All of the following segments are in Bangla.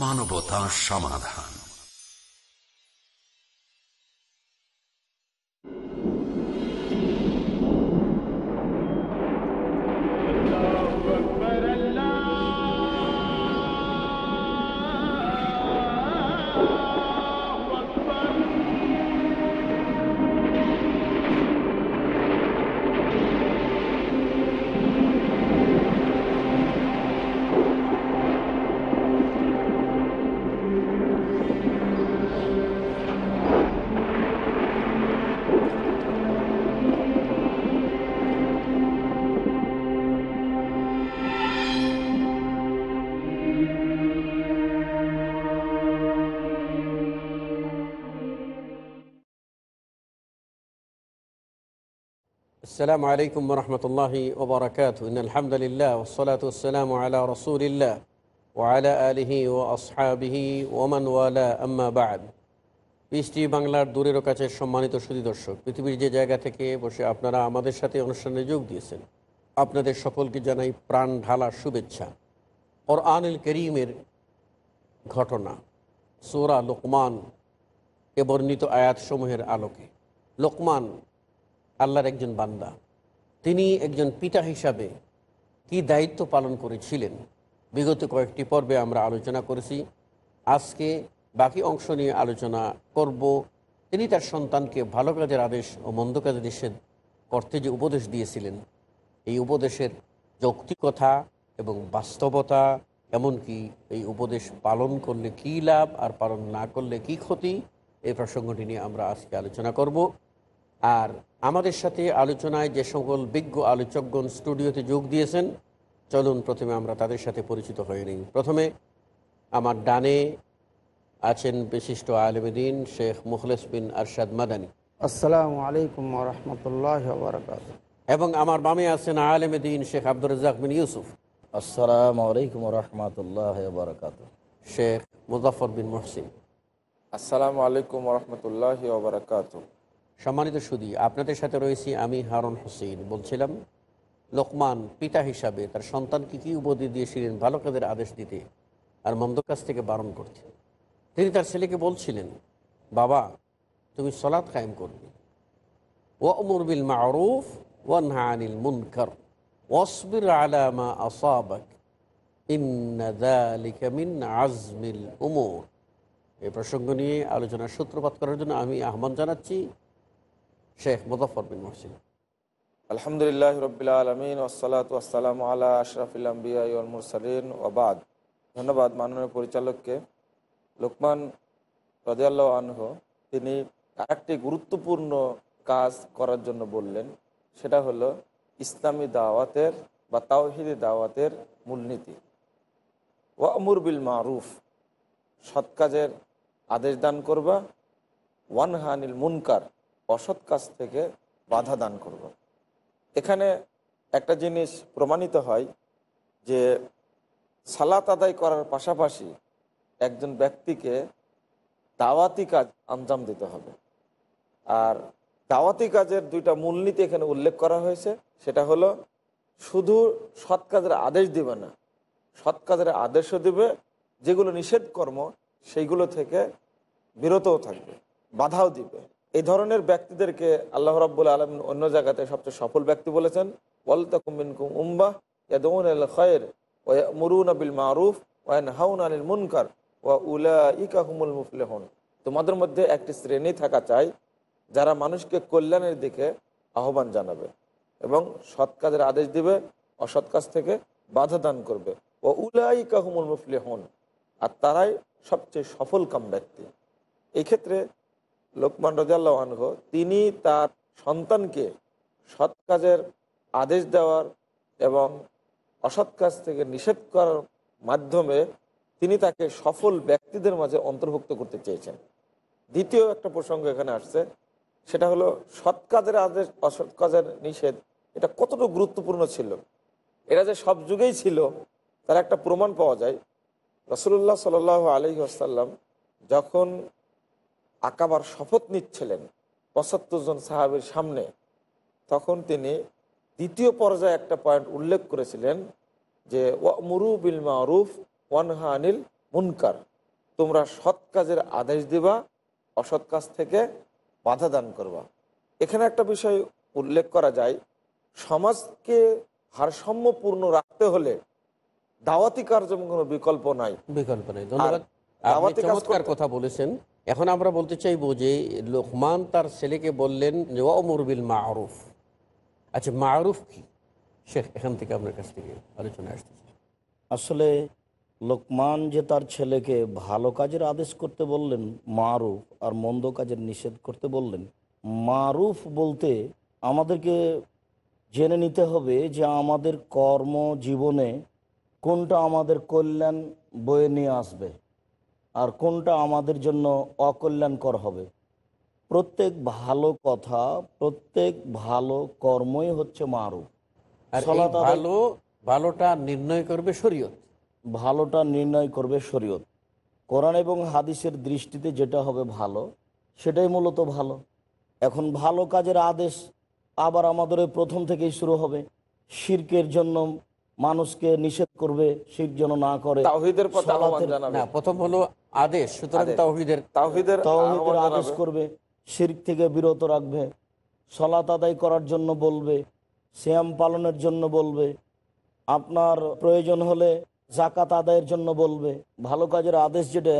মানবতা সমাধান। আসসালামু আলাইকুম রহমতুল্লাহি ওবরাকাত আলহামদুলিল্লাহ ওসলাত আসসালামু আলা রসুলিল্লাহ ওয়ালা আলিহি ও আসহাবিহি ওমান ওয়ালা আম্মা বাদ পিসটি বাংলার দূরের কাছে সম্মানিত সুদী দর্শক পৃথিবীর যে জায়গা থেকে বসে আপনারা আমাদের সাথে অনুষ্ঠানে যোগ দিয়েছেন আপনাদের সকলকে জানাই প্রাণ ঢালা শুভেচ্ছা ওর আনিল করিমের ঘটনা সোরা লোকমান এ বর্ণিত আয়াতসমূহের আলোকে লোকমান আল্লাহর একজন বান্দা। তিনি একজন পিতা হিসাবে কি দায়িত্ব পালন করেছিলেন? বিগত কয়েকটি পর্বে আমরা আলোচনা করেছি। আজকে বাকি অংশ নিয়ে আলোচনা করব। তিনি তার সন্তানকে ভালো কাজের আদেশ ও মন্দ কাজের নিষেধ করতে যে উপদেশ দিয়েছিলেন, এই উপদেশের যৌক্তিকতা এবং বাস্তবতা, এমনকি এই উপদেশ পালন করলে কী লাভ আর পালন না করলে কি ক্ষতি, এই প্রসঙ্গটি নিয়ে আমরা আজকে আলোচনা করব। আর আমাদের সাথে আলোচনায় যে সকল বিজ্ঞ আলোচকগণ স্টুডিওতে যোগ দিয়েছেন চলুন প্রথমে আমরা তাদের সাথে পরিচিত হয়ে নিই। প্রথমে আমার ডানে আছেন বিশিষ্ট আলমদিন শেখ মুখলেস বিন আরশাদ মাদানী। আসসালামু আলাইকুম রহমতুল্লাহ বরকাত এবং আমার বামে আছেন আলমদিন শেখ আব্দুর রাজাক বিন ইউসুফ। আসসালামু আলাইকুম রহমতুল্লাহ বরকাত শেখ মুজাফর বিন মহসিন। আসসালামু আলাইকুম রহমতুল্লাহ ওবরাকাত সম্মানিত সুদি, আপনাদের সাথে রয়েছি আমি হারুন হোসেন। বলছিলাম, লোকমান পিতা হিসাবে তার সন্তানকে কী উপদেশ দিয়েছিলেন ভালো কাজের আদেশ দিতে আর মন্দ কাজ থেকে বারণ করতে। তিনি তার ছেলেকে বলছিলেন, বাবা, তুমি সলাৎ কায়েম করবে। ও অমর বিল মারুফ ওয়ানহা আনিল মুনকার। ওয়াসবির আলা মা আসাবাক। আজমিল উমুর। এই প্রসঙ্গ নিয়ে আলোচনার সূত্রপাত করার জন্য আমি আহ্বান জানাচ্ছি শেখ মুজফর বিন মহসিন। আলহামদুলিল্লাহ রবিল আলমিন ওসালাত ওয়াসালাম আলা আশরাফিলাম্বিয়ালমুরসালিন ওবাদ ধন্যবাদ মাননীয় পরিচালককে। লোকমান রদিয়াল্লাহ আনহ, তিনি আরেকটি গুরুত্বপূর্ণ কাজ করার জন্য বললেন, সেটা হলো ইসলামী দাওয়াতের বা তাওহিদি দাওয়াতের মূলনীতি। ওয়ামুর বিল মারুফ, সৎ কাজের আদেশ দান করবা ওয়ানহানিল মুনকার অসৎ কাজ থেকে বাধা দান করব। এখানে একটা জিনিস প্রমাণিত হয় যে সালাত আদায় করার পাশাপাশি একজন ব্যক্তিকে দাওয়াতি কাজ আঞ্জাম দিতে হবে। আর দাওয়াতি কাজের দুইটা মূলনীতি এখানে উল্লেখ করা হয়েছে। সেটা হলো, শুধু সৎ কাজের আদেশ দিবে না, সৎ কাজের আদেশও দিবে, যেগুলো নিষেধ কর্ম সেইগুলো থেকে বিরতও থাকবে, বাধাও দিবে। এই ধরনের ব্যক্তিদেরকে আল্লাহ রাব্বুল আলম অন্য জায়গাতে সবচেয়ে সফল ব্যক্তি বলেছেন ওয়ালতাকুমিনকুম উম্বাহ ইয়াদউন আল খায়র ওয়া ইয়ামুরুনা বিল মারুফ ওয়া ইয়ানহাউনা আনিল মুনকার ওয়া উলাইকা হুমুল মুফলিহুন। তোমাদের মধ্যে একটি শ্রেণি থাকা চাই, যারা মানুষকে কল্যাণের দিকে আহ্বান জানাবে এবং সৎ কাজের আদেশ দিবে, অসৎ কাজ থেকে বাধা দান করবে। ও উলাই কাহুমুল মুফলে হন আর তারাই সবচেয়ে সফল কাম ব্যক্তি। এই ক্ষেত্রে লোকমান রাজাল্লাহ আনহ, তিনি তার সন্তানকে সৎ কাজের আদেশ দেওয়ার এবং অসৎ কাজ থেকে নিষেধ করার মাধ্যমে তিনি তাকে সফল ব্যক্তিদের মাঝে অন্তর্ভুক্ত করতে চেয়েছেন। দ্বিতীয় একটা প্রসঙ্গ এখানে আসছে, সেটা হলো সৎ কাজের আদেশ, অসৎ কাজের নিষেধ, এটা কতটুকু গুরুত্বপূর্ণ ছিল? এরা যে সব যুগেই ছিল, তার একটা প্রমাণ পাওয়া যায়। রসুল্লাহ সাল আলহি আসাল্লাম যখন আকাবার শপথ নিচ্ছিলেন পঁচাত্তর জন সাহাবের সামনে। তখন তিনি দ্বিতীয় পর্যায়ে একটা পয়েন্ট উল্লেখ করেছিলেন যে ওয়ামুরু বিল মারুফ ওয়ানহা আনিল মুনকার। তোমরা সৎ কাজের আদেশ দিবা অসৎ কাজ থেকে বাধা দান করবা। এখানে একটা বিষয় উল্লেখ করা যায়। সমাজকে ভারসাম্যপূর্ণ রাখতে হলে দাওয়াতি কার্যক্রম কোনো বিকল্প নাই। বিকল্প নেই। ধন্যবাদ। কথা বলেছেন। এখন আমরা বলতে চাইব যে লোকমান তার ছেলেকে বললেন যে অমর বিল মারুফ। আচ্ছা মারুফ কি? শেখ, এখান থেকে আপনার কাছ থেকে আলোচনা আসতেছে আসলে লোকমান যে তার ছেলেকে ভালো কাজের আদেশ করতে বললেন, মারুফ, আর মন্দ কাজের নিষেধ করতে বললেন, মারুফ বলতে আমাদেরকে জেনে নিতে হবে যে আমাদের কর্ম জীবনে কোনটা আমাদের কল্যাণ বয়ে নিয়ে আসবে। আর কোনটা আমাদের জন্য অকল্যাণকর হবে? প্রত্যেক ভালো কথা প্রত্যেক ভালো কর্মই হচ্ছে মারুফ। আদায়- ভালো ভালোটা নির্ণয় করবে শরীয়ত। ভালোটা নির্ণয় করবে শরীয়ত। কোরআন এবং হাদিসের দৃষ্টিতে যেটা হবে ভালো সেটাই মূলত ভালো। এখন ভালো কাজের আদেশ আবার আমাদের ওই প্রথম থেকেই শুরু হবে। শির্কের জন্য মানুষকে নিষেধ করবে শির যেন না করে। তাওহিদের পথে আহ্বান সালাতের- জানাবে। না প্রথম হলো আদেশ সুতরাং। তাওহিদের তাওহিদের তাওহীদের আদেশ করবে শির্ক থেকে বিরত রাখবে সলাত আদায় করার জন্য বলবে শ্যাম পালনের জন্য বলবে আপনার প্রয়োজন হলে জাকাত আদায়ের জন্য বলবে। ভালো কাজের আদেশ যেটা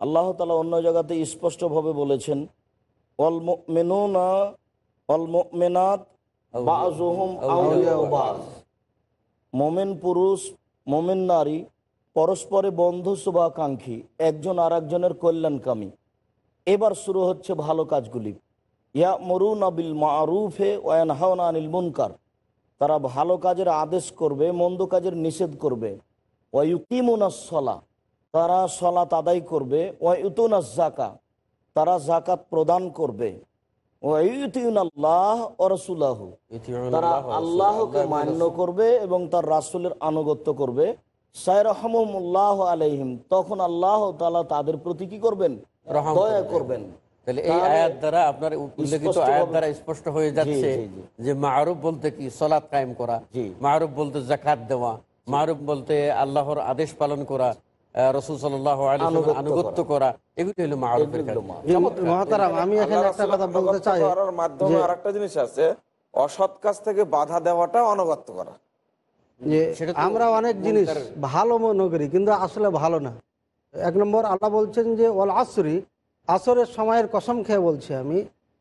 আল্লাহ তালা অন্য জায়গাতে স্পষ্টভাবে বলেছেন অল মেনুনা অল মেনাত মোমেন পুরুষ মোমেন নারী পরস্পরে বন্ধু শুভাকাঙ্ক্ষী একজন আর একজনের কল্যাণকামী। এবার শুরু হচ্ছে ভালো কাজগুলি। ইয়া মরুন আবিল মারুফে ওয়ান হাওনা আনিল মুনকার। তারা ভালো কাজের আদেশ করবে মন্দ কাজের নিষেধ করবে। ওয়ুকিমুনাসলা তারা সলাত আদায় করবে। ওয়ুতুনাস জাকা তারা জাকাত প্রদান করবে। তারা আল্লাহকে মান্য করবে এবং তার রাসুলের আনুগত্য করবে। আলাইহিম তখন আল্লাহ তালা তাদের প্রতি কি করবেন? দয়া করবেন। করবেন। তাহলে এই আয়াত দ্বারা আপনার উল্লেখিত আয়াত দ্বারা স্পষ্ট হয়ে যাচ্ছে জি, জি। যে মারুফ বলতে কি? সলাৎ কায়েম করা। মারুফ বলতে জাকাত দেওয়া। মারুফ বলতে আল্লাহর আদেশ পালন করা। রসুল সাল্লাহ আনুগত্য আনুগত্য করা। এগুলি হলো মারুফের আমি এখানে একটা কথা বলতে চাই মাধ্যমে আরেকটা জিনিস আছে। অসৎ কাজ থেকে বাধা দেওয়াটা অনগত্য করা। যে আমরা অনেক জিনিস ভালো মনে করি কিন্তু আসলে ভালো না। এক নম্বর আল্লাহ বলছেন যে ওল আসরি আসরের সময়ের কসম খেয়ে বলছি আমি।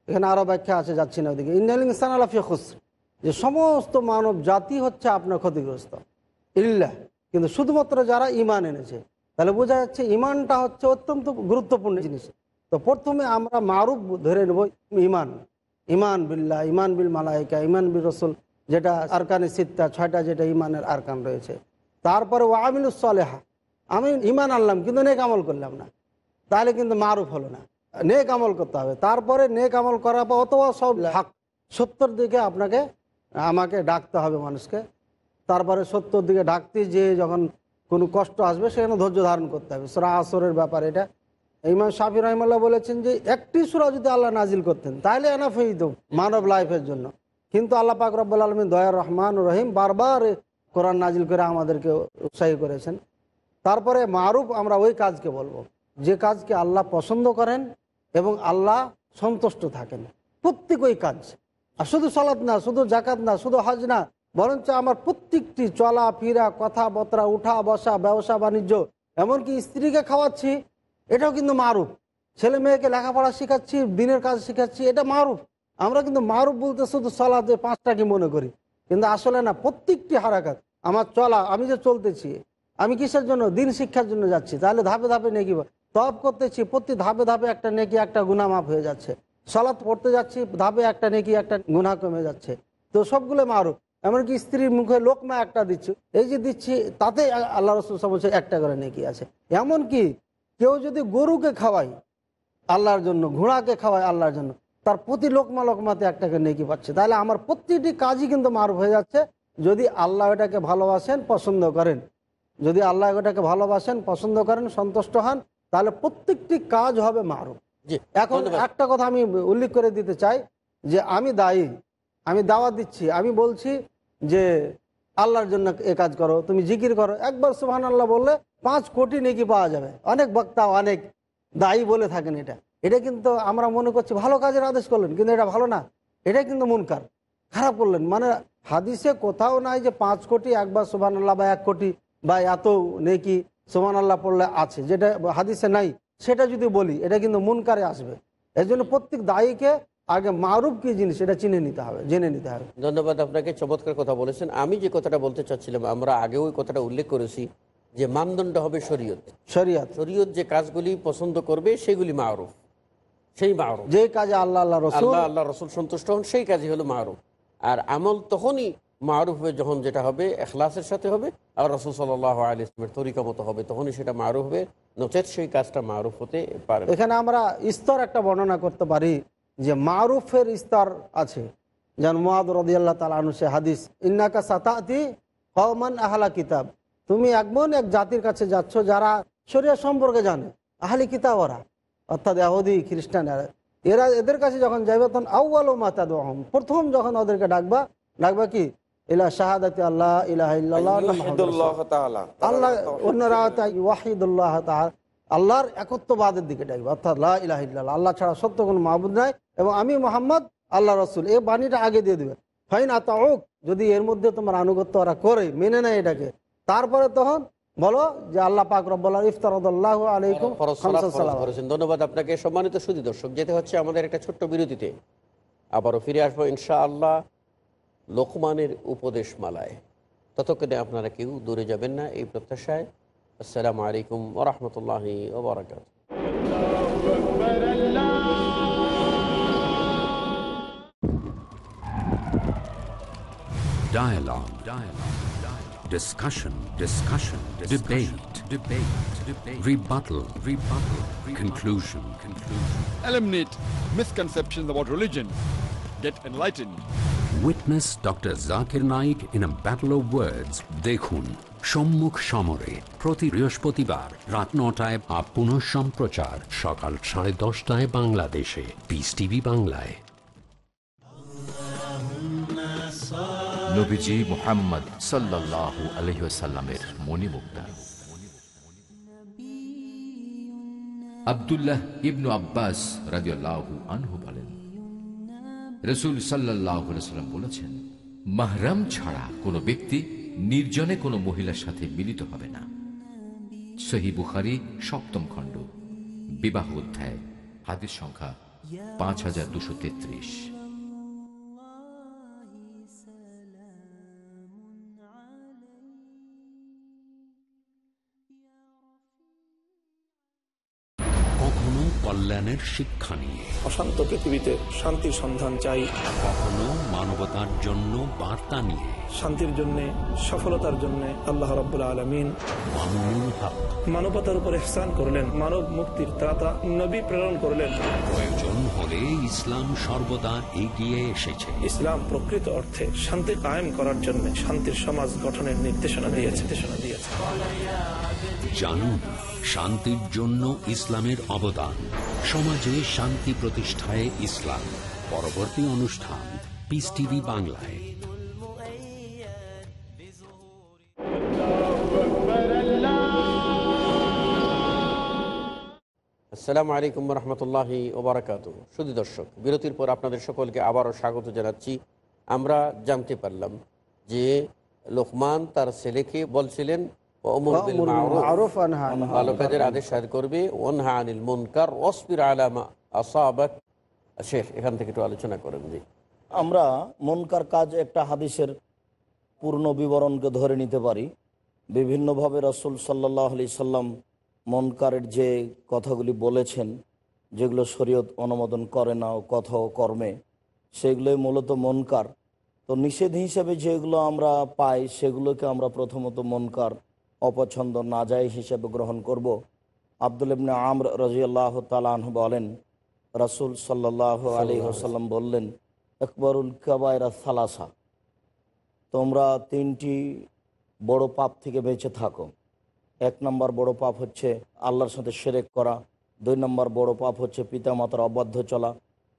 এখানে আরও ব্যাখ্যা আছে যাচ্ছি না ওদিকে। ইন্ডিয়ান ইনসান আলাফিয়া খুসর যে সমস্ত মানব জাতি হচ্ছে আপনার ক্ষতিগ্রস্ত। ইল্লা কিন্তু শুধুমাত্র যারা ইমান এনেছে। তাহলে বোঝা যাচ্ছে ইমানটা হচ্ছে অত্যন্ত গুরুত্বপূর্ণ জিনিস। তো প্রথমে আমরা মারুফ ধরে নেব ইমান ইমান বিল্লাহ ইমান বিল মালাইকা ইমান বিল রসুল। যেটা আরকানে সিত্তা, ছয়টা যেটা ইমানের আরকান রয়েছে। তারপরে ওয়ামিলুসলেহা আমি ইমান আনলাম কিন্তু নেক আমল করলাম না। তাহলে কিন্তু মারুফ হলো না। নেক আমল করতে হবে। তারপরে নেক আমল করার পর অথবা সব হাক। সত্যর দিকে আপনাকে, আমাকে ডাকতে হবে মানুষকে। তারপরে সত্যর দিকে ডাকতে যে যখন কোনো কষ্ট আসবে, সেখানে ধৈর্য ধারণ করতে হবে। সুরা আসরের ব্যাপার এটা। ইমাম শাফি রহমাল্লাহ বলেছেন যে, একটি সুরা যদি আল্লাহ নাজিল করতেন, তাহলে এনাফ হইত মানব লাইফের জন্য। কিন্তু আল্লাহ পাক রব্বুল আলমী দয়া রহমান রহিম বারবার কোরআন নাজিল করে আমাদেরকে উৎসাহী করেছেন। তারপরে মারুফ আমরা ওই কাজকে বলব, যে কাজকে আল্লাহ পছন্দ করেন এবং আল্লাহ সন্তুষ্ট থাকেন। প্রত্যেক ওই কাজ, আর শুধু সলাৎ না, শুধু জাকাত না, শুধু হজ না, বরঞ্চ আমার প্রত্যেকটি চলা, ফিরা, কথাবার্তা, উঠা, বসা, ব্যবসা, বাণিজ্য, এমনকি স্ত্রীকে খাওয়াচ্ছি, এটাও কিন্তু মারুফ। ছেলে মেয়েকে লেখাপড়া শেখাচ্ছি, দিনের কাজ শেখাচ্ছি, এটা মারুফ। আমরা কিন্তু মারুফ বলতে শুধু সলাতে পাঁচটাকে মনে করি। কিন্তু আসলে না, প্রত্যেকটি হারাকাত আমার চলা, আমি যে চলতেছি, আমি কিসের জন্য? দিন শিক্ষার জন্য যাচ্ছি। তাহলে ধাপে ধাপে নেকি তপ করতেছি, প্রতি ধাপে ধাপে একটা নেকি, একটা গুণা মাফ হয়ে যাচ্ছে। সলাৎ পড়তে যাচ্ছি, ধাপে একটা নেকি, একটা গুণা কমে যাচ্ছে। তো সবগুলো মারুফ। এমনকি স্ত্রীর মুখে লোকমা একটা দিচ্ছি, এই যে দিচ্ছি তাতে আল্লাহ রসুল বলছে, একটা করে নেকি আছে। এমনকি কেউ যদি গরুকে খাওয়াই আল্লাহর জন্য, ঘোড়াকে খাওয়ায়, আল্লাহর জন্য তার প্রতি লোকমা লোকমাতে একটাকে নেকি পাচ্ছে। তাহলে আমার প্রতিটি কাজই কিন্তু মারুফ হয়ে যাচ্ছে। যদি আল্লাহ এটাকে ভালোবাসেন পছন্দ করেন। যদি আল্লাহ এটাকে ভালোবাসেন পছন্দ করেন সন্তুষ্ট হন তাহলে প্রত্যেকটি কাজ হবে মারুফ। এখন একটা কথা আমি উল্লেখ করে দিতে চাই যে আমি দায়ী। আমি দাওয়া দিচ্ছি। আমি বলছি যে আল্লাহর জন্য এ কাজ করো তুমি জিকির করো। একবার সুহান আল্লাহ বললে পাঁচ কোটি নেকি পাওয়া যাবে। অনেক বক্তা অনেক দায়ী বলে থাকেন এটা। এটা কিন্তু আমরা মনে করছি ভালো কাজের আদেশ করলেন কিন্তু এটা ভালো না। এটা কিন্তু মুনকার। খারাপ করলেন। মানে হাদিসে কোথাও নাই যে পাঁচ কোটি একবার সুবান আল্লাহ বা এক কোটি বা এত নেকি সুবান আল্লাহ পড়লে আছে। যেটা হাদিসে নাই সেটা যদি বলি এটা কিন্তু মুনকারে আসবে। এই জন্য প্রত্যেক দায়ীকে আগে মারুফ কি জিনিস এটা চিনে নিতে হবে জেনে নিতে হবে। ধন্যবাদ আপনাকে চমৎকার কথা বলেছেন। আমি যে কথাটা বলতে চাচ্ছিলাম আমরা আগেও ওই কথাটা উল্লেখ করেছি যে মানদণ্ড হবে শরীয়ত। শরিয়াত। শরীয়ত যে কাজগুলি পছন্দ করবে সেগুলি মারুফ। সেই মারুফ যে কাজে আল্লাহ আল্লাহ রসুল। আল্লাহ রসুল সন্তুষ্ট হন সেই কাজই হলো মারুফ আর আমল তখনই মারুফ হবে যখন যেটা হবে এখলাসের সাথে হবে আর রসুল সাল্লাহ আলী ইসলামের তরিকা মতো হবে তখনই সেটা মারুফ হবে। নচেত সেই কাজটা মারুফ হতে পারে এখানে আমরা স্তর একটা বর্ণনা করতে পারি যে মারুফের স্তর আছে। যেমন মোয়াদ রদিয়াল্লাহ তালু সে হাদিস ইন্নাকা সাতাতি কওমান আহলা কিতাব। তুমি এমন এক জাতির কাছে যাচ্ছ যারা শরিয়া সম্পর্কে জানে আহলি কিতাব ওরা। অর্থাৎ এহুদি খ্রিস্টান এরা এদের কাছে যখন যাইবে তখন আউ্বাল ও মাতা দোহম প্রথম যখন ওদেরকে ডাকবা ডাকবা কি? ইলা শাহাদাতি আল্লাহ ইলাহ। আল্লাহ অন্যরা ওয়াহিদুল্লাহ আল্লাহর একত্ববাদের দিকে ডাকবে অর্থাৎ লা ইলাহা আল্লাহ ছাড়া সত্য কোনো মাহবুদ নাই এবং আমি মোহাম্মদ আল্লাহ রসুল। এই বাণীটা আগে দিয়ে দিবে। ফাইন আতাউক যদি এর মধ্যে তোমার আনুগত্য ওরা করে মেনে নেয় এটাকে। তারপরে তখন বলো যে আল্লাহ পাক রব্বাল ইফতারদুল্লাহ আলাইকুম ধন্যবাদ আপনাকে। সম্মানিত সুদী দর্শক যেতে হচ্ছে আমাদের একটা ছোট্ট বিরতিতে। আবারও ফিরে আসব ইনশাআল্লাহ লোকমানের উপদেশ মালায় ততক্ষণে আপনারা কেউ দূরে যাবেন না এই প্রত্যাশায়। আসসালামু আলাইকুম ওরহমতুল্লাহি ওবরাকাত Dialogue. Dialogue. Dialogue. Discussion. Discussion. Debate. Debate. Debate. Rebuttal. Rebuttal. Conclusion. Conclusion. eliminate misconceptions about religion, get enlightened. Witness Dr. Zakir Naik in a battle of words. দেখুন সম্মুখ সমরে প্রতি বৃহস্পতিবার রাত নটায় আপ পুনঃ সম্প্রচার সকাল সাড়ে দশটায় বাংলাদেশে পিস টিভি বাংলায় নবীজি মুহাম্মদ সাল্লাল্লাহু আলহিসাল্লামের মণিমুক্তা। আবদুল্লাহ ইবনু আব্বাস রাজিয়াল্লাহু আনহু বলেন, রসুল সাল্লাহ সাল্লাম বলেছেন, মাহরাম ছাড়া কোনো ব্যক্তি নির্জনে কোনো মহিলার সাথে মিলিত হবে না। সহি বুখারি সপ্তম খণ্ড, বিবাহ অধ্যায়, হাদিস সংখ্যা পাঁচ হাজার দুশো তেত্রিশ। কল্যাণের শিক্ষা নিয়ে। অশান্ত পৃথিবীতে শান্তির সন্ধান চাই। কখনো মানবতার জন্য বার্তা নিয়ে। শান্তির জন্য সফলতার জন্য আল্লাহ রাব্বুল আলমিন মামুনুল হক। মানবতার উপর ইহসান করলেন মানব মুক্তির ত্রাতা নবী প্রেরণ করলেন। প্রয়োজন হলে ইসলাম সর্বদা এগিয়ে এসেছে। ইসলাম প্রকৃত অর্থে শান্তি কায়েম করার জন্য শান্তির সমাজ গঠনের নির্দেশনা দিয়েছে নির্দেশনা দিয়েছে। জানুন শান্তির জন্য ইসলামের অবদান। সমাজে শান্তি প্রতিষ্ঠায় ইসলাম। পরবর্তী অনুষ্ঠান পিস টিভি বাংলায়। আসসালামু আলাইকুম রহমতুল্লাহি ওবরাকাত শুধু দর্শক, বিরতির পর আপনাদের সকলকে আবারও স্বাগত জানাচ্ছি। আমরা জানতে পারলাম যে লোকমান তার ছেলেকে বলছিলেন ভালো কাজের আদেশ করবে ওনহা আনিল মুনকার ওয়াসবির আলামা আসাবাক শেখ এখান থেকে একটু আলোচনা করেন জি। আমরা মনকার কাজ একটা হাদিসের পূর্ণ বিবরণকে ধরে নিতে পারি। বিভিন্নভাবে রসুল সাল্লাহ আলি সাল্লাম মনকারের যে কথাগুলি বলেছেন যেগুলো শরীয়ত অনুমোদন করে না ও কথা ও কর্মে সেগুলোই মূলত মনকার। তো নিষেধ হিসেবে যেগুলো আমরা পাই সেগুলোকে আমরা প্রথমত মনকার অপছন্দ না যায় হিসেবে গ্রহণ করব। আব্দুল ইবনে আমর রাজিয়াল্লাহ তালাহ বলেন, রাসুল সাল্লাহ আলী হাসাল্লাম বললেন, আকবরুল কাবায়রা সালাসা, তোমরা তিনটি বড় পাপ থেকে বেঁচে থাকো। এক নম্বর বড় পাপ হচ্ছে আল্লাহর সাথে সেরেক করা, দুই নম্বর বড় পাপ হচ্ছে পিতামাতার অবাধ্য চলা,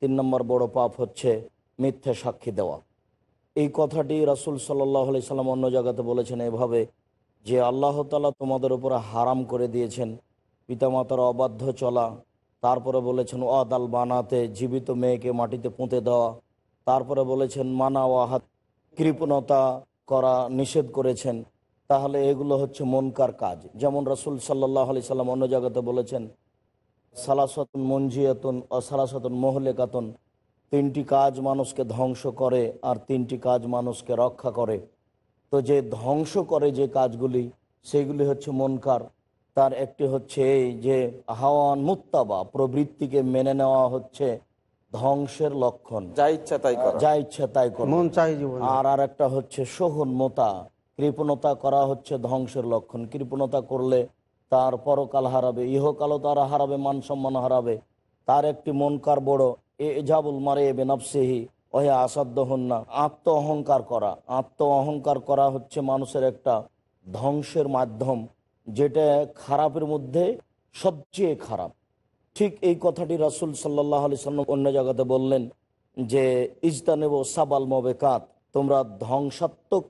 তিন নম্বর বড় পাপ হচ্ছে মিথ্যে সাক্ষী দেওয়া। এই কথাটি রাসুল সাল্লাহ আলি সাল্লাম অন্য জায়গাতে বলেছেন এভাবে যে আল্লাহ তালা তোমাদের উপরে হারাম করে দিয়েছেন। পিতামাতার অবাধ্য চলা, তারপরে বলেছেন ওয়াদাল বানাতে, জীবিত মেয়েকে মাটিতে পুঁতে দেওয়া। তারপরে বলেছেন, মানা ওয়াহাত কৃপণতা করা নিষেধ করেছেন। তাহলে এগুলো হচ্ছে মনকার কাজ। যেমন রাসুল সাল্লাহ আলি সাল্লাম অন্য জায়গাতে বলেছেন, সালাসতুন মঞ্জিয়াতুন ও সালাসতুন মহলেকাতুন। তিনটি কাজ মানুষকে ধ্বংস করে আর তিনটি কাজ মানুষকে রক্ষা করে। তো যে ধ্বংস করে যে কাজগুলি সেগুলি হচ্ছে মনকার। তার একটি হচ্ছে এই যে হাওয়ান মুত্তাবা প্রবৃত্তিকে মেনে নেওয়া হচ্ছে ধ্বংসের লক্ষণ। যা ইচ্ছা তাই করা। যা ইচ্ছা তাই করে। মন চাই আর আর একটা হচ্ছে সহনমতা কৃপণতা করা হচ্ছে ধ্বংসের লক্ষণ। কৃপণতা করলে তার পরকাল হারাবে ইহকালও তার হারাবে মান সম্মান হারাবে। তার একটি মনকার বড়। এ জাবুল মারে বেনাবসেহি ওহে আসাধ্য হন না। আত্ম অহংকার করা। আত্ম অহংকার করা হচ্ছে মানুষের একটা ধ্বংসের মাধ্যম, যেটা খারাপের মধ্যে সবচেয়ে খারাপ। ঠিক এই কথাটি রাসুল সাল্লাহ আলি সাল্লাম অন্য জায়গাতে বললেন যে, ইজতানেব সাবাল মবেকাত তোমরা ধ্বংসাত্মক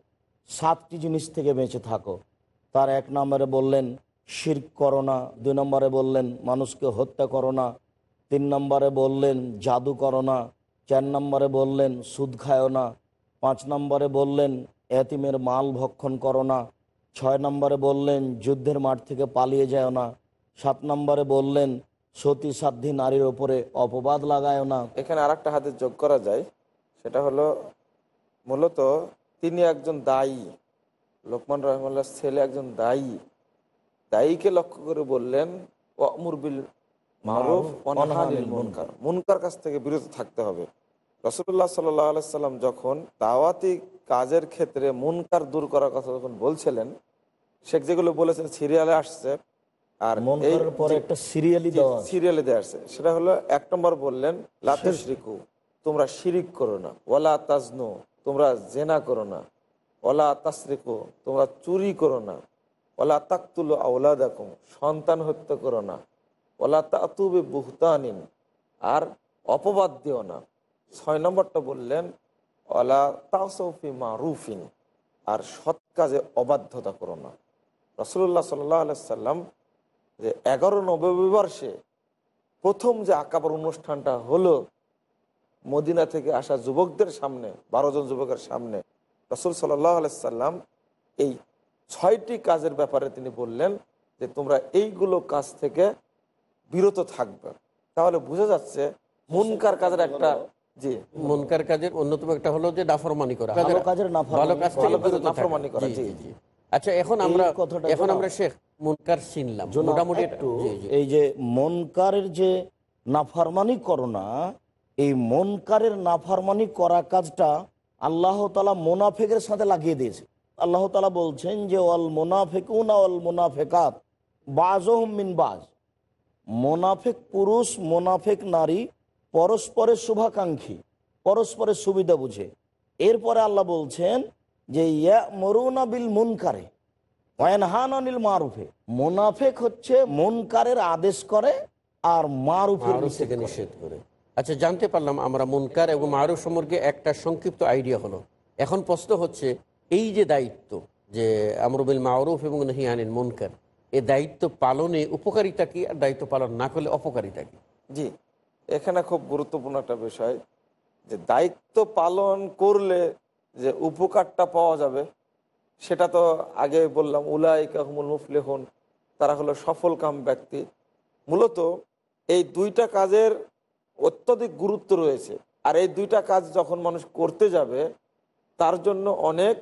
সাতটি জিনিস থেকে বেঁচে থাকো। তার এক নম্বরে বললেন, শির্ক করো না। দুই নম্বরে বললেন, মানুষকে হত্যা করো না। তিন নম্বরে বললেন, জাদু করো না। চার নম্বরে বললেন, সুদ খায়ও না। পাঁচ নম্বরে বললেন, এতিমের মাল ভক্ষণ করো না। ছয় নম্বরে বললেন, যুদ্ধের মাঠ থেকে পালিয়ে যায় না। সাত নম্বরে বললেন, সতী সাধ্যী নারীর ওপরে অপবাদ লাগায় না। এখানে আর একটা হাতে যোগ করা যায়, সেটা হলো, মূলত তিনি একজন দায়ী, লোকমান রহমাল্লার ছেলে একজন দায়ী। দায়ীকে লক্ষ্য করে বললেন অমুর বিল মারুফ অনহানিল মুনকার। মুনকার। কাছ থেকে বিরত থাকতে হবে। রসুল্লাহ সাল্লাহ সাল্লাম যখন দাওয়াতি কাজের ক্ষেত্রে মুনকার দূর করার কথা যখন বলছিলেন শেখ যেগুলো বলেছেন সিরিয়ালে আসছে আর সিরিয়ালি সিরিয়ালে দেওয়া আছে। সেটা হলো এক নম্বর বললেন লাতুশরিকু তোমরা শিরিক করো না। ওয়ালা তাজনু তোমরা জেনা করো না। ওয়ালা তাসরিকু তোমরা চুরি করো না। ওয়ালা তাকতুল আওলাদাকুম সন্তান হত্যা করো না। ওয়ালা তাতুবে বুহতানিন, আর অপবাদ দিও না। ছয় নম্বরটা বললেন ওয়ালা তাসৌফি মারুফিন, আর সৎ কাজে অবাধ্যতা করো না। রসুল্লাহ সাল্লাহ সাল্লাম যে এগারো নববর্ষে প্রথম যে আকাবার অনুষ্ঠানটা হলো, মদিনা থেকে আসা যুবকদের সামনে, বারো জন যুবকের সামনে, রসুল সাল্লাহ আলাইসাল্লাম এই ছয়টি কাজের ব্যাপারে তিনি বললেন যে তোমরা এইগুলো কাজ থেকে বিরত থাকবে। তাহলে বোঝা যাচ্ছে মুনকার কাজের একটা জি। মনকার কাজের অন্যতম একটা হলো যে নাফরমানি করা। ভালো কাজের নাফরমানি। ভালো কাজ থেকে বিরত নাফরমানি করা, জি, জি। আচ্ছা এখন আমরা এখন আমরা শেখ মুনকার চিনলাম। মোটামুটি একটু। এই যে মনকারের যে নাফারমানি করোনা এই মনকারের নাফারমানি করা কাজটা আল্লাহ তালা মোনাফেকের সাথে লাগিয়ে দিয়েছে। আল্লাহ তালা বলছেন যে অল মোনাফেকুন অল মোনাফেকাত বাজহম মিন বাজ মোনাফেক পুরুষ মোনাফেক নারী পরস্পরের শুভাকাঙ্ক্ষী পরস্পরের সুবিধা বুঝে। এরপরে আল্লাহ বলছেন যে ইয়া মরুনা বিল মুনকারে ওয়ানহানিল মারুফে। মোনাফেক হচ্ছে মুনকারের আদেশ করে আর মারুফের মারুফ নিষেধ করে। নিষেধ করে। আচ্ছা জানতে পারলাম আমরা মুনকার এবং মারুফ সম্পর্কে একটা সংক্ষিপ্ত আইডিয়া হলো। এখন প্রশ্ন হচ্ছে এই যে দায়িত্ব যে আমরুবিল মারুফ এবং নাহিয়ানিল মুনকার এই দায়িত্ব পালনে উপকারিতা কি আর দায়িত্ব পালন না করলে অপকারিতা কি? জি, এখানে খুব গুরুত্বপূর্ণ একটা বিষয় যে দায়িত্ব পালন করলে যে উপকারটা পাওয়া যাবে, সেটা তো আগে বললাম উলাই কাহমুল মুফলেহন, তারা হলো সফল কাম ব্যক্তি। মূলত এই দুইটা কাজের অত্যধিক গুরুত্ব রয়েছে। আর এই দুইটা কাজ যখন মানুষ করতে যাবে, তার জন্য অনেক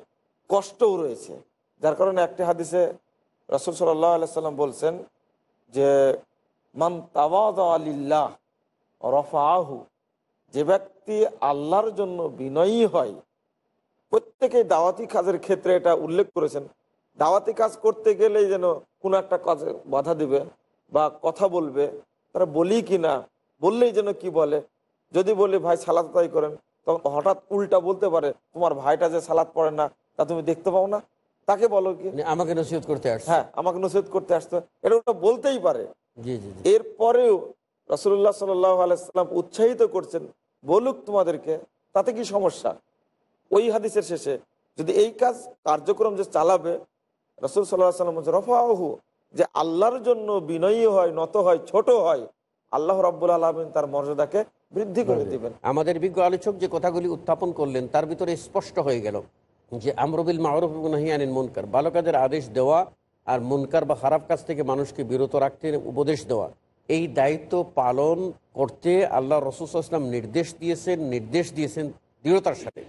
কষ্টও রয়েছে। যার কারণে একটি হাদিসে রসুল সাল্লাহ সাল্লাম বলছেন যে, মান তাওয়াদ আলিল্লাহ রফাহু যে ব্যক্তি আল্লাহর জন্য বিনয়ী হয় প্রত্যেকেই দাওয়াতি কাজের ক্ষেত্রে এটা উল্লেখ করেছেন। দাওয়াতি কাজ করতে গেলেই যেন কোনো একটা কাজে বাধা দিবে বা কথা বলবে, তারা বলি কি না, বললেই যেন কি বলে। যদি বলি, ভাই সালাদ তাই করেন তখন হঠাৎ উল্টা বলতে পারে, তোমার ভাইটা যে সালাদ পড়ে না, তা তুমি দেখতে পাও না তাকে বলো কি? মানে আমাকে নসিহত করতে আসছে। হ্যাঁ আমাকে নসিহত করতে আসতো এটা ওটা বলতেই পারে। এরপরেও রসুল্লাহ সাল্লাহ আলাইসাল্লাম উৎসাহিত করছেন বলুক তোমাদেরকে তাতে কি সমস্যা? ওই হাদিসের শেষে যদি এই কাজ কার্যক্রম যে চালাবে রসুল সাল্লাহ সাল্লাম বলছে, রফাহু যে আল্লাহর জন্য বিনয়ী হয় নত হয় ছোট হয় আল্লাহ রব্বুল আলমিন তার মর্যাদাকে বৃদ্ধি করে দিবেন। আমাদের বিজ্ঞ আলোচক যে কথাগুলি উত্থাপন করলেন তার ভিতরে স্পষ্ট হয়ে গেল। যে আমরবিল মাহরুফ নাহিয়ানিন মুনকার। ভালো কাজের আদেশ দেওয়া আর মুনকার বা খারাপ কাজ থেকে মানুষকে বিরত রাখতে উপদেশ দেওয়া। এই দায়িত্ব পালন করতে আল্লাহ রসুলাম নির্দেশ দিয়েছেন নির্দেশ দিয়েছেন দৃঢ়তার সাথে।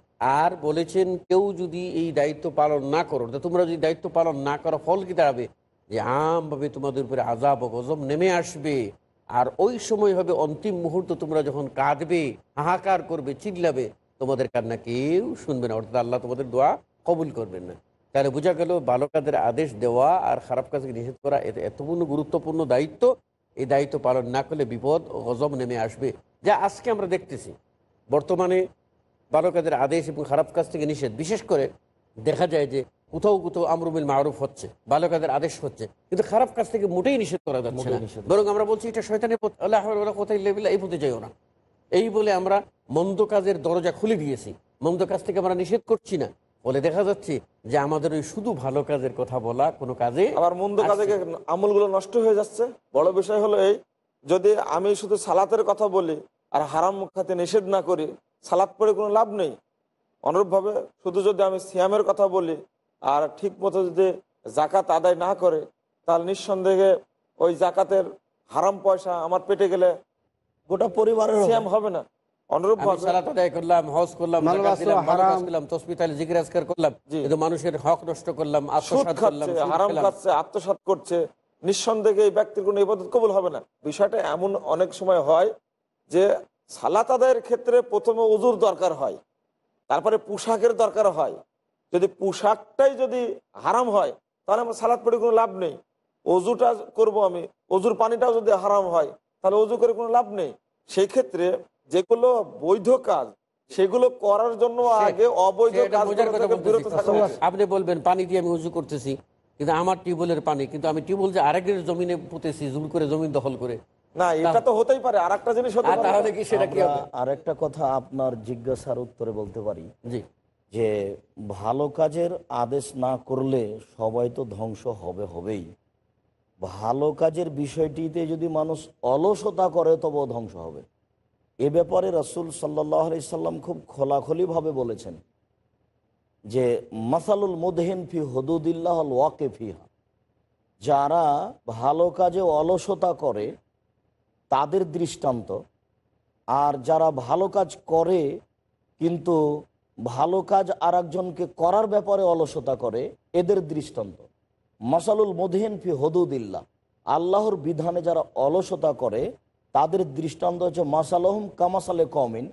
আর বলেছেন, কেউ যদি এই দায়িত্ব পালন না করো তোমরা যদি দায়িত্ব পালন না করো, ফল কি দাঁড়াবে? যে আমভাবে তোমাদের উপরে আজাব ও গজব নেমে আসবে। আর ওই সময় হবে অন্তিম মুহূর্ত, তোমরা যখন কাঁদবে, হাহাকার করবে, চিল্লাবে তোমাদের কান্না কেউ শুনবে না অর্থাৎ আল্লাহ তোমাদের দোয়া কবুল করবেন না। তাহলে বোঝা গেল ভালো কাজের আদেশ দেওয়া আর খারাপ কাজকে নিষেধ করা এত এতপূর্ণ গুরুত্বপূর্ণ দায়িত্ব। এই দায়িত্ব পালন না করলে বিপদ ও গজব নেমে আসবে। যা আজকে আমরা দেখতেছি। বর্তমানে ভালো কাজের আদেশ এবং খারাপ কাজ থেকে নিষেধ। বিশেষ করে দেখা যায় যে কোথাও কোথাও আমরুমিল মারুফ হচ্ছে ভালো কাজের আদেশ হচ্ছে কিন্তু খারাপ কাজ থেকে মোটেই নিষেধ করা যাচ্ছে না। বরং আমরা বলছি এটা শয়তানের পথ। আল্লাহ ওরা কোথায় লেবিলা এই পথে যাইও না। এই বলে আমরা মন্দ কাজের দরজা খুলে দিয়েছি। মন্দ কাজ থেকে আমরা নিষেধ করছি না। বলে দেখা যাচ্ছে যে আমাদের ওই শুধু ভালো কাজের কথা বলা কোনো কাজে আবার মন্দ কাজে আমলগুলো নষ্ট হয়ে যাচ্ছে। বড় বিষয় হলো এই যদি আমি শুধু সালাতের কথা বলি আর হারাম খাতে নিষেধ না করি সালাত পড়ে কোনো লাভ নেই? অনুরূপভাবে শুধু যদি আমি সিয়ামের কথা বলি আর ঠিক মতো যদি জাকাত আদায় না করে তাহলে নিঃসন্দেহে ওই জাকাতের হারাম পয়সা আমার পেটে গেলে গোটা পরিবারের সিয়াম হবে। না। মানুষের হক নষ্ট করলাম করছে। নিঃসন্দেহে এই ব্যক্তির কোনো ইবাদত কবুল হবে বিষয়টা এমন অনেক সময় হয় যে সালাত আদায়ের ক্ষেত্রে প্রথমে উজুর দরকার হয় তারপরে পোশাকের দরকার হয়। যদি পোশাকটাই যদি হারাম হয় তাহলে আমার সালাদ পড়ে কোনো লাভ নেই। অজুটা করব আমি অজুর পানিটাও যদি হারাম হয় তাহলে অজু করে কোনো লাভ নেই। সেই ক্ষেত্রে যেগুলো বৈধ কাজ সেগুলো করার জন্য আগে অবৈধ। আপনি বলবেন পানি দিয়ে আমি উজু করতেছি কিন্তু আমার টিউবওয়েলের পানি কিন্তু আমি টিউবওয়েল যে আরেকের জমিনে পুঁতেছি জুল করে জমিন দখল করে। না এটা তো হতেই পারে আর একটা জিনিস হতে পারে। তাহলে কি সেটা কি আরেকটা কথা আপনার জিজ্ঞাসার উত্তরে বলতে পারি। জি। যে ভালো কাজের আদেশ না করলে সবাই তো ধ্বংস হবে হবেই। ভালো কাজের বিষয়টিতে যদি মানুষ অলসতা করে, তবেও ধ্বংস হবে। এ ব্যাপারে রসুল সাল্লাহ সাল্লাম খুব খোলাখলিভাবে বলেছেন যে, মাসালুল মুদহিন ফি হদুদিল্লাহ ওয়াকে ফিহা। যারা ভালো কাজে অলসতা করে, তাদের দৃষ্টান্ত। আর যারা ভালো কাজ করে, কিন্তু ভালো কাজ আর করার ব্যাপারে অলসতা করে, এদের দৃষ্টান্ত। মাসালুল মদিহিন ফি হদুদিল্লা আল্লাহর বিধানে যারা অলসতা করে, তাদের দৃষ্টান্ত হচ্ছে মাসালহম কামাসালে কমিন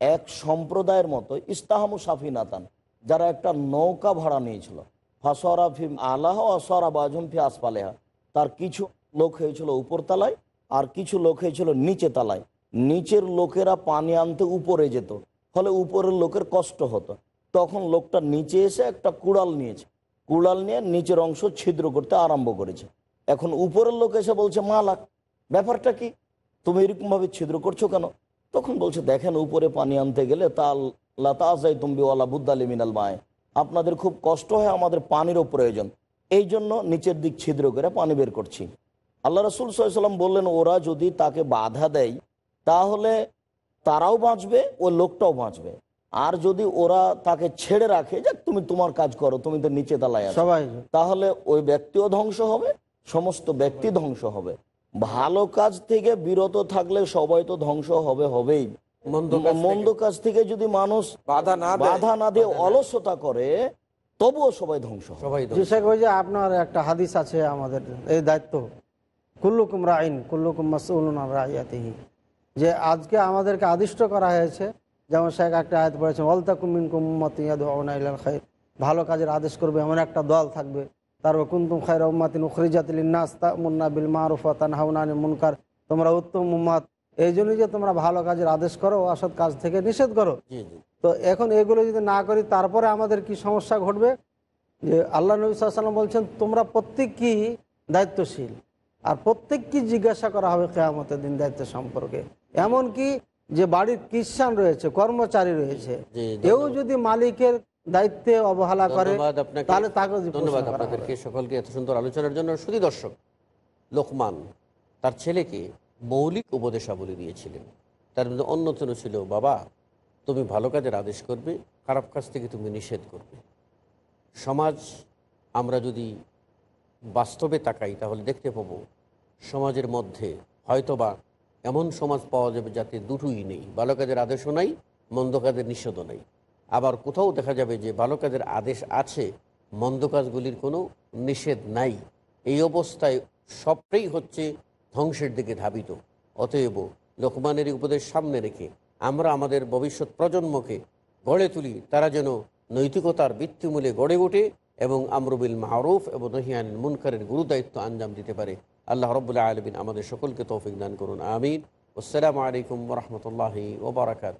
এক সম্প্রদায়ের মতো, ইস্তাহামু সাফিনাতান, যারা একটা নৌকা ভাড়া নিয়েছিল। ফাসরা ফি আল্লাহ আসরা বাজুম ফি আসপালেহা তার কিছু লোক হয়েছিল উপরতলায় আর কিছু লোক হয়েছিল নিচে তলায়। নিচের লোকেরা পানি আনতে উপরে যেত, ফলে উপরের লোকের কষ্ট হতো। তখন লোকটা নিচে এসে একটা কুড়াল নিয়েছে। কুড়াল নিয়ে নিচের অংশ ছিদ্র করতে আরম্ভ করেছে। এখন উপরের লোক এসে বলছে, মালাক, ব্যাপারটা কি? তুমি এরকমভাবে ছিদ্র করছ কেন? তখন বলছে, দেখেন, উপরে পানি আনতে গেলে তা লাতাজাই তুমি ওয়ালা বুদ্দালি মিনাল মায়। আপনাদের খুব কষ্ট হয় আমাদের পানিরও প্রয়োজন। এই জন্য নিচের দিক ছিদ্র করে পানি বের করছি। আল্লাহ রসুল সাল্লাম বললেন, ওরা যদি তাকে বাধা দেয়, তাহলে তারাও বাঁচবে ও লোকটাও বাঁচবে। আর যদি ওরা তাকে ছেড়ে রাখে যে তুমি তোমার কাজ করো তুমি তো নিচে তালায় সবাই। তাহলে ওই ব্যক্তিও ধ্বংস হবে সমস্ত ব্যক্তি ধ্বংস হবে। ভালো কাজ থেকে বিরত থাকলে সবাই তো ধ্বংস হবে হবেই। মন্দ কাজ থেকে- মন্দ কাজ থেকে যদি মানুষ বাধা না দেয়। বাধা না দিয়ে অলসতা করে তবুও সবাই ধ্বংস হবে। সবাই যে ওই যে আপনার একটা হাদিস আছে আমাদের এই দায়িত্ব। কুল্লুকুম রাইন কুল্লুকুম রাইয়াতিহি। যে আজকে আমাদেরকে আদিষ্ট করা হয়েছে যেমন শেখ একটা আয়াত পড়েছেন অলতাকুমিন কুম্মতিয়াদুনা ইলাল খাইর ভালো কাজের আদেশ করবে এমন একটা দল থাকবে। তারপর কুন্তুম খাইর উম্মাতিন উখরিজাতিল নাস তামুন্না বিল মারুফ ওয়া তানহাউনা আনিল মুনকার। তোমরা উত্তম উম্মাত এই জন্যই যে তোমরা ভালো কাজের আদেশ করো অসৎ কাজ থেকে নিষেধ করো। তো এখন এগুলো যদি না করি তারপরে আমাদের কি সমস্যা ঘটবে? যে আল্লাহ নবী সাল্লাম বলছেন তোমরা প্রত্যেকই দায়িত্বশীল। আর প্রত্যেককে জিজ্ঞাসা করা হবে কেয়ামতের দিন দায়িত্ব সম্পর্কে। এমনকি যে বাড়ির খ্রিস্টান রয়েছে কর্মচারী রয়েছে এও যদি মালিকের দায়িত্বে অবহেলা করে তাহলে তাকে ধন্যবাদ আপনাদেরকে। সকলকে এত সুন্দর আলোচনার জন্য। শুধু দর্শক লোকমান তার ছেলেকে মৌলিক উপদেশাবলী দিয়েছিলেন। তার মধ্যে অন্যতম ছিল বাবা তুমি ভালো কাজের আদেশ করবে খারাপ কাজ থেকে তুমি নিষেধ করবে। সমাজ আমরা যদি বাস্তবে তাকাই তাহলে দেখতে পাবো সমাজের মধ্যে হয়তোবা এমন সমাজ পাওয়া যাবে যাতে দুটোই নেই ভালো কাজের আদেশও নাই মন্দ কাজের নিষেধও নাই। আবার কোথাও দেখা যাবে যে ভালো কাজের আদেশ আছে মন্দ কাজগুলির কোনো নিষেধ নাই। এই অবস্থায় সবটাই হচ্ছে ধ্বংসের দিকে ধাবিত। অতএব লোকমানের উপদেশ সামনে রেখে আমরা আমাদের ভবিষ্যৎ প্রজন্মকে গড়ে তুলি, তারা যেন নৈতিকতার ভিত্তিমূলে গড়ে ওঠে এবং আমরুবিল মারুফ এবং নহিয়ান মুনকারের গুরুদায়িত্ব আঞ্জাম দিতে পারে। আল্লাহ রবুল্লাহ আলমিন আমাদের সকলকে তৌফিক দান করুন আমিন আসসালামু আলাইকুম রহমতুল্লাহি ওবরাকাত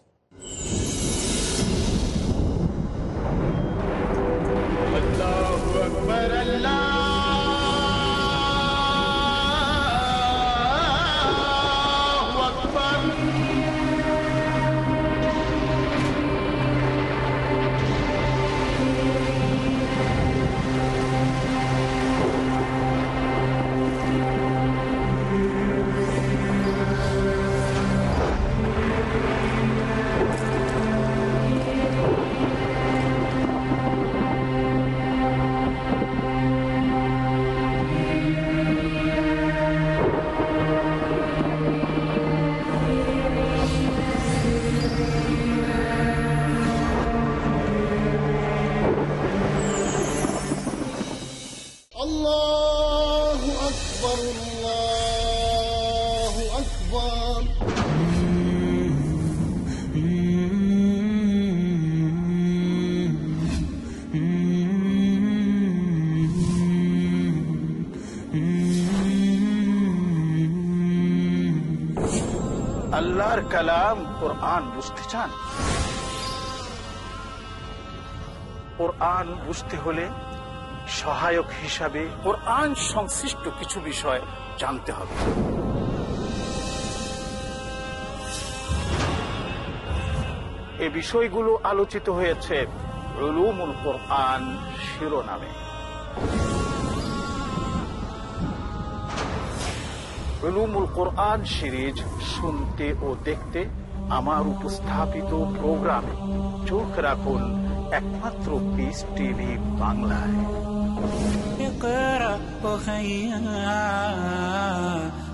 কালাম কোরআন বুঝতে চান কোরআন বুঝতে হলে সহায়ক হিসাবে কোরআন সংশ্লিষ্ট কিছু বিষয় জানতে হবে এ বিষয়গুলো আলোচিত হয়েছে রুলুমুল কোরআন শিরোনামে। রুলুমুল কোরআন সিরিজ শুনতে ও দেখতে আমার উপস্থাপিত প্রোগ্রামে চোখ রাখুন একমাত্র পিস টিভি বাংলায় اقرأ وخيا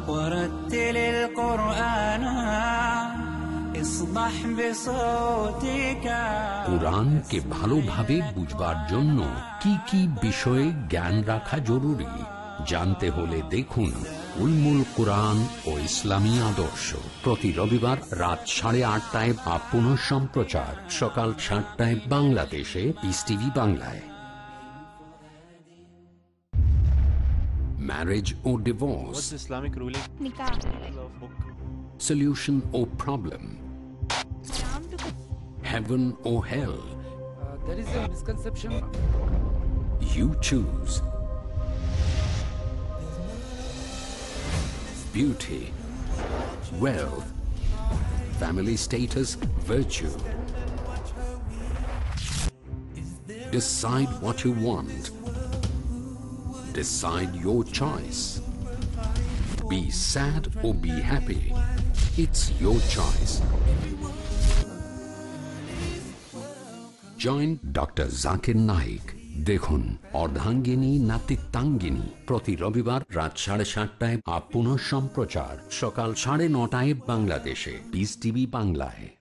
ورتل القرآن اصبح بصوتك কোরআনকে ভালোভাবে বুঝবার জন্য কি কি বিষয়ে জ্ঞান রাখা জরুরি জানতে হলে দেখুন উলমুল কোরআন ও ইসলামী আদর্শ প্রতি রবিবার রাত সাড়ে আটটায় বা পুনঃ সম্প্রচার সকাল সাতটায় বাংলাদেশে পিস টিভি বাংলায় marriage O divorce Islamic ruling? Nikah. solution or problem heaven or hell there is a misconception. You choose. beauty, wealth, family status, virtue. Decide what you want. Decide your choice. Be sad or be happy. It's your choice. Join Dr. Zakir Naik দেখুন, অর্ধাঙ্গিনী, নাতিত্বাঙ্গিনী। প্রতি রবিবার রাত সাড়ে সাতটায় আপ সম্প্রচার। সকাল সাড়ে নটায় বাংলাদেশে। পিস টিভি বাংলায়।